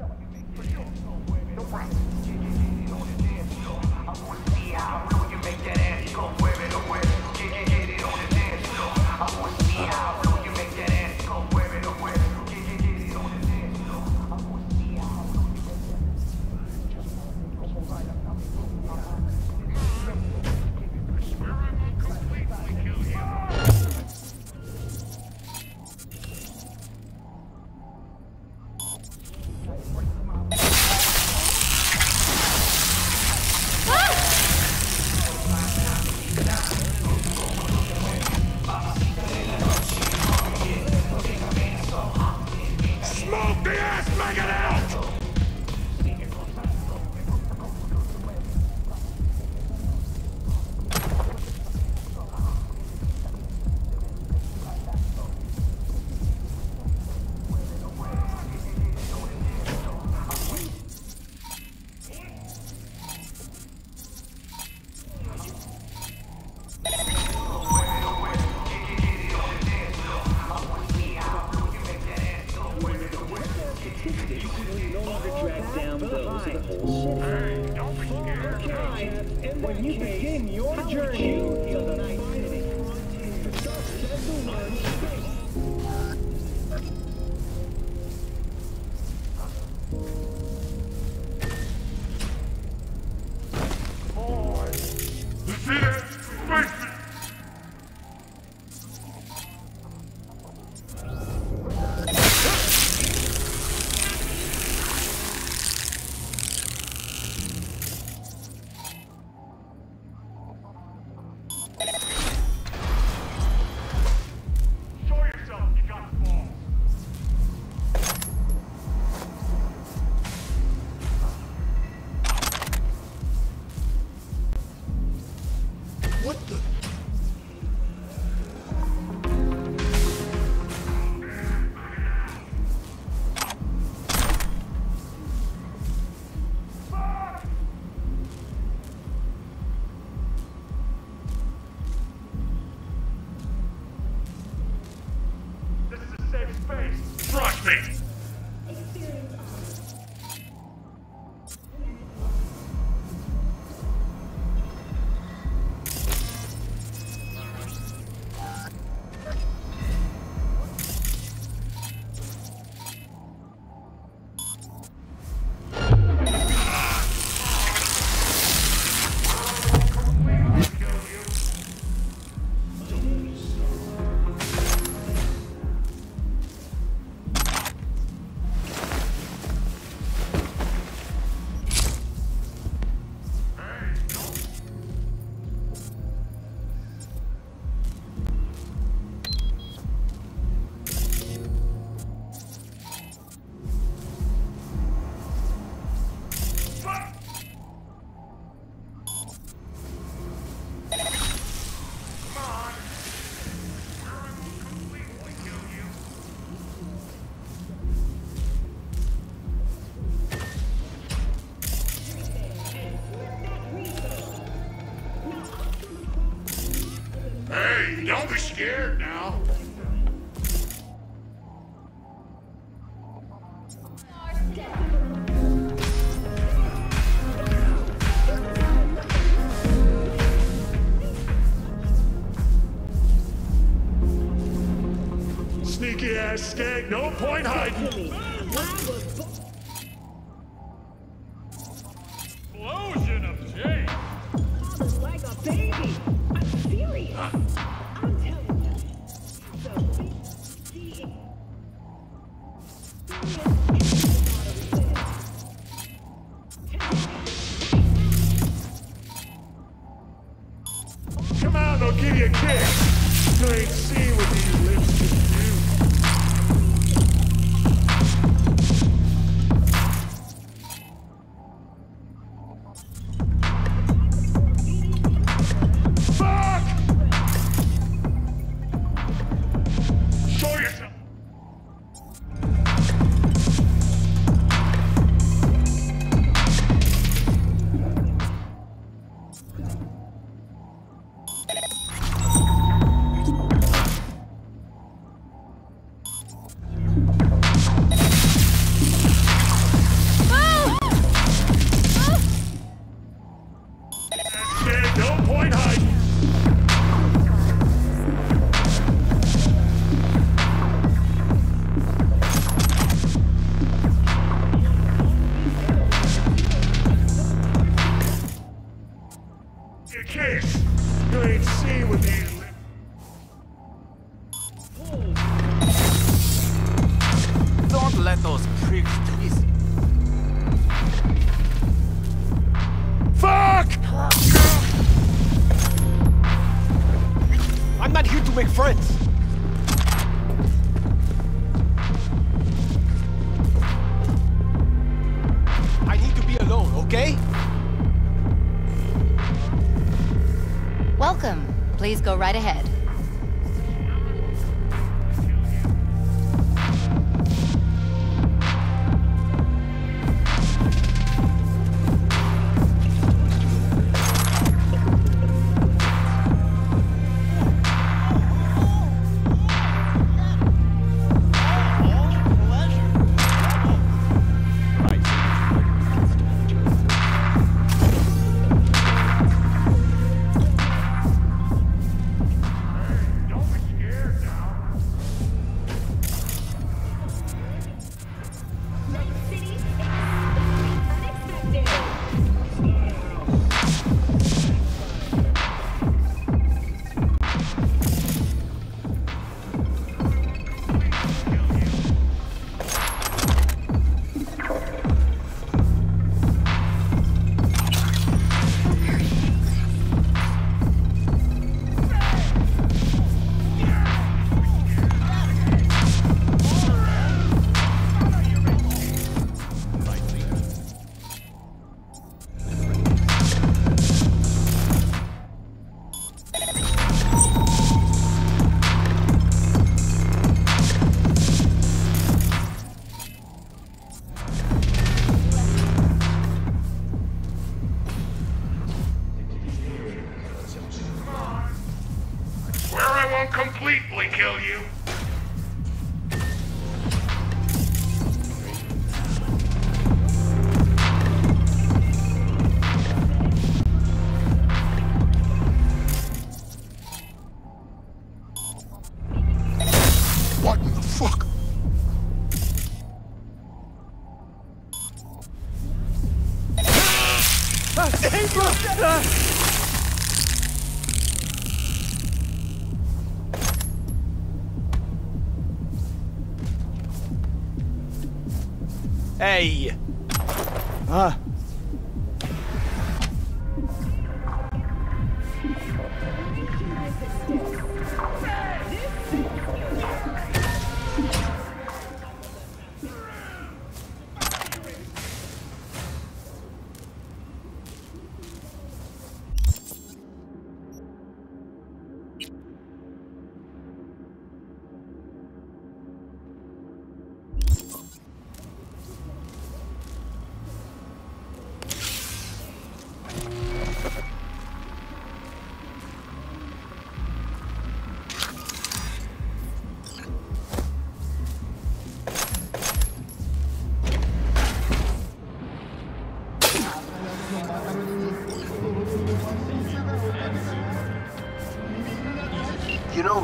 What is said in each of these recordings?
No problem. Hey, don't be scared now. you kiss. You ain't with what these lips can do. Okay? Welcome. Please go right ahead. You. Hey! Huh? You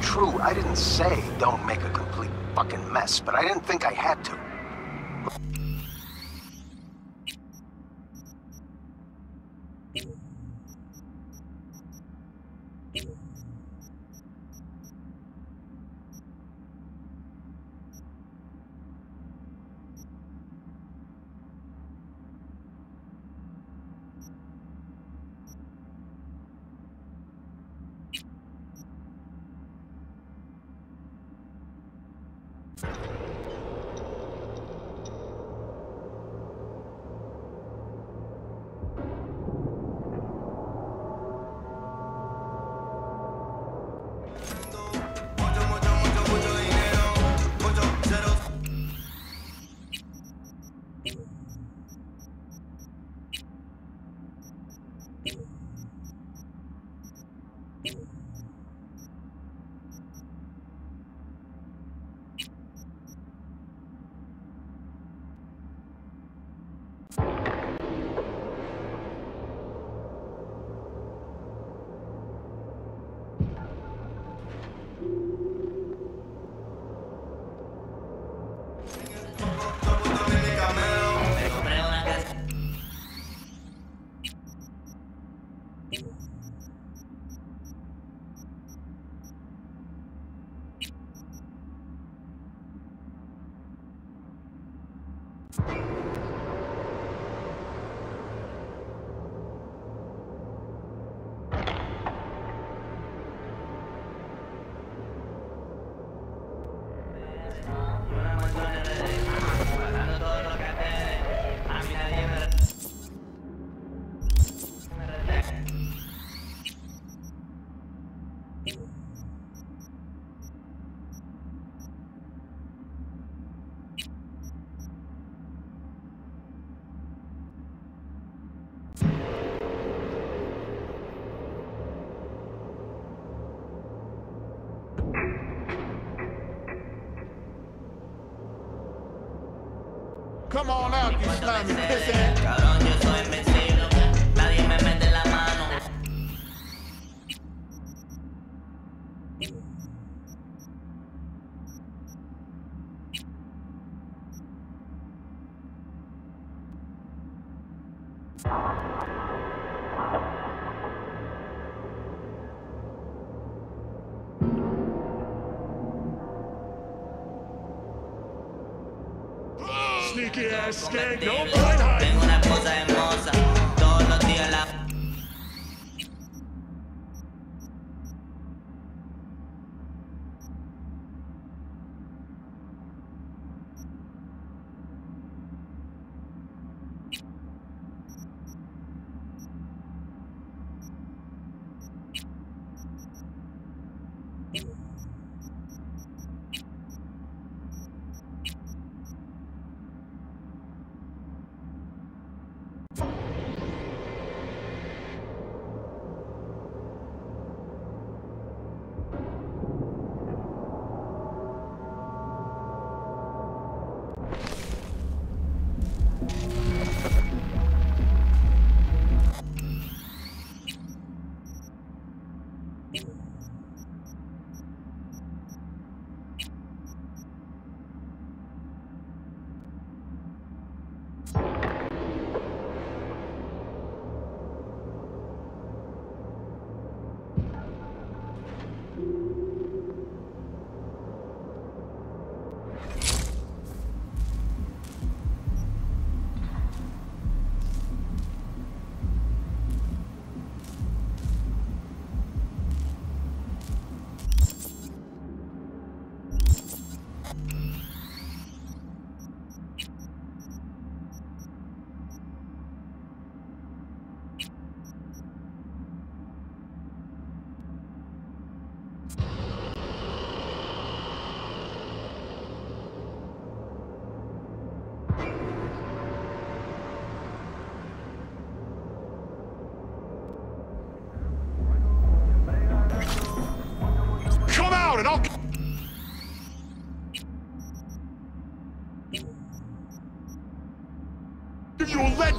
true, I didn't say don't make a complete fucking mess, but I didn't think I had to. Come on out, you slimy pissant. Sneaky ass skank, no blind hide. Tengo una esposa hermosa.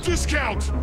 Discount!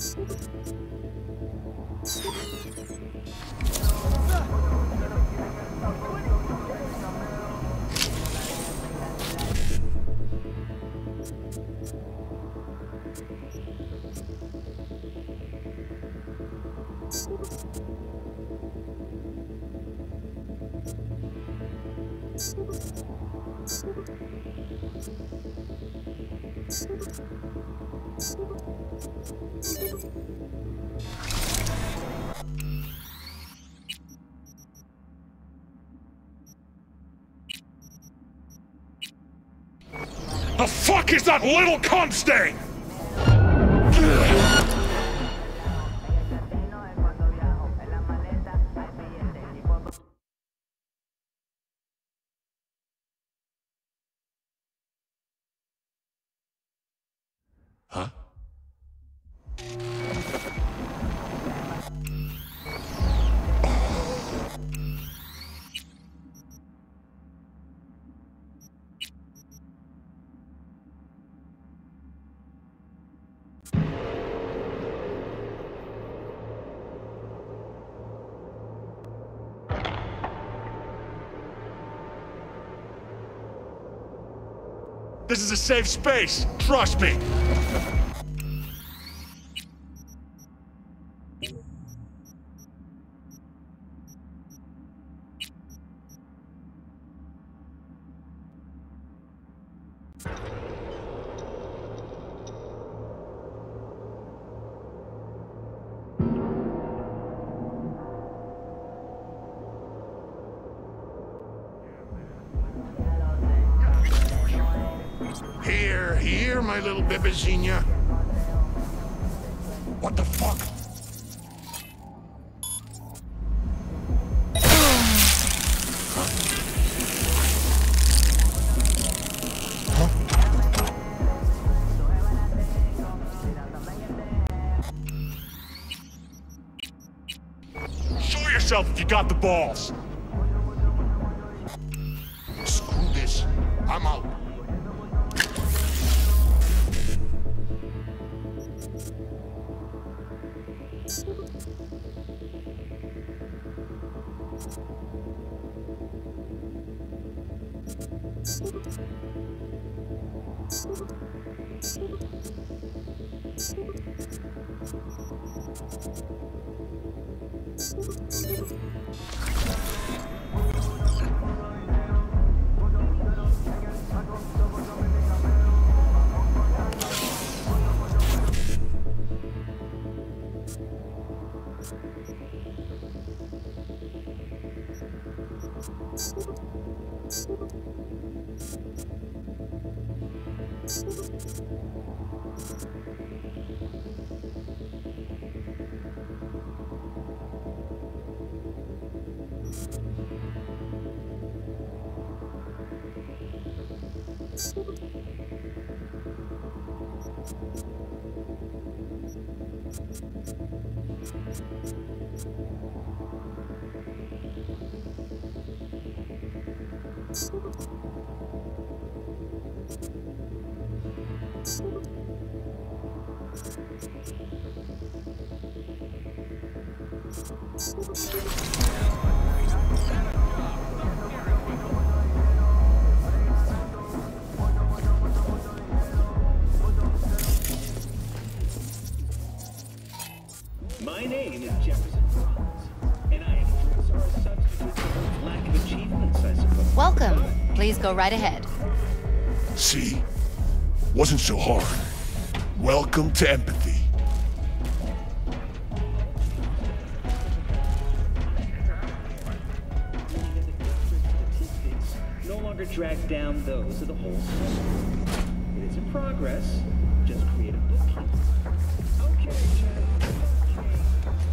Thank you. Is that little cunt This is a safe space. Trust me. Yourself if you got the balls. Screw this. I'm out. Please go right ahead. See? Wasn't so hard. Welcome to empathy. Looking at the different statistics no longer drag down those of the whole school. It is in progress. Just create a bookkeeper. Okay, Jeff. What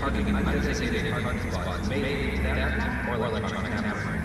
parking and minus 8 parking spots, may lead to that or electronic tampering.